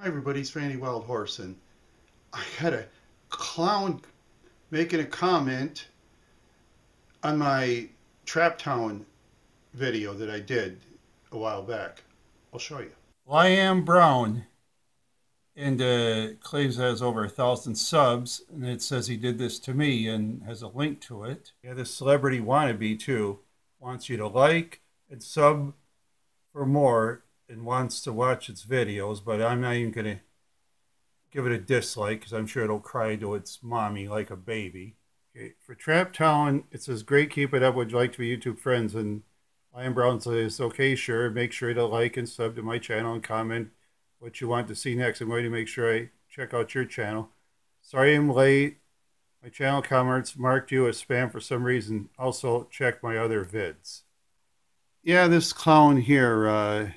Hi everybody, it's Randy Wildhorse, and I had a clown making a comment on my Trap Town video that I did a while back. I'll show you. Liam Brown and uh, claims has over a thousand subs and it says he did this to me and has a link to it. Yeah, this celebrity wannabe too wants you to like and sub for more and wants to watch its videos, but I'm not even going to give it a dislike because I'm sure it'll cry to its mommy like a baby. Okay, for Trap Town, it says, Great, keep it up. Would you like to be YouTube friends? And Liam Brown says, Okay, sure. Make sure to like and sub to my channel and comment what you want to see next. I'm going to make sure I check out your channel. Sorry I'm late. My channel comments marked you as spam for some reason. Also, check my other vids. Yeah, this clown here, uh,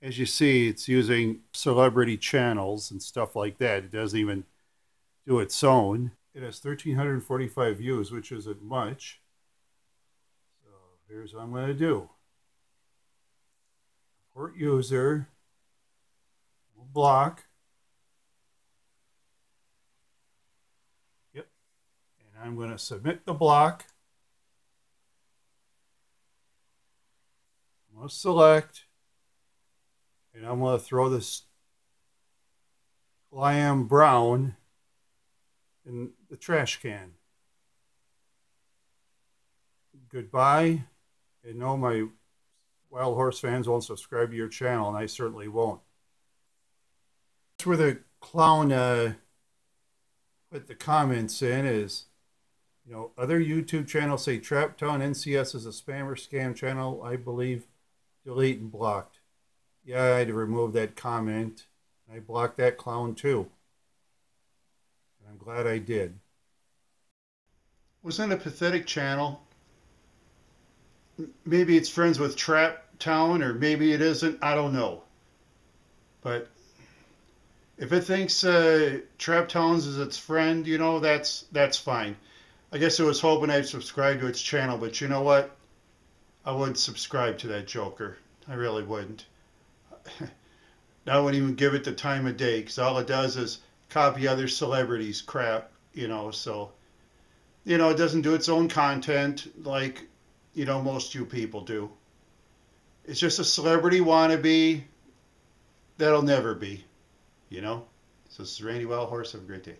as you see, it's using celebrity channels and stuff like that. It doesn't even do its own. It has 1,345 views, which isn't much. So here's what I'm going to do. Port user, block. Yep. And I'm going to submit the block. I'm going to select. And I'm going to throw this Liam Brown in the trash can. Goodbye. And no, my Wild Horse fans won't subscribe to your channel, and I certainly won't. That's where the clown uh, put the comments in is, you know, other YouTube channels say Trap Town NCS is a spammer scam channel. I believe delete and blocked. Yeah, I had to remove that comment. I blocked that clown too. And I'm glad I did. Wasn't a pathetic channel? Maybe it's friends with Trap Town, or maybe it isn't. I don't know. But if it thinks uh, Trap Towns is its friend, you know, that's that's fine. I guess it was hoping I'd subscribe to its channel, but you know what? I wouldn't subscribe to that joker. I really wouldn't. I wouldn't even give it the time of day because all it does is copy other celebrities' crap, you know. So, you know, it doesn't do its own content like, you know, most you people do. It's just a celebrity wannabe that'll never be, you know. So this is Randy Wild Horse. Have a great day.